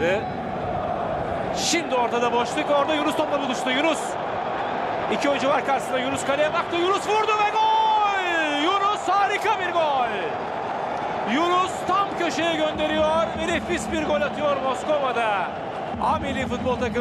başladı. Şimdi ortada boşluk. Orada Yunus topla buluştu. Yunus. İki oyuncu var karşısında. Yunus kaleye baktı. Yunus vurdu ve gol! Yunus harika bir gol. Yunus tam köşeye gönderiyor ve nefis bir gol atıyor Moskova'da. A milli futbol takımı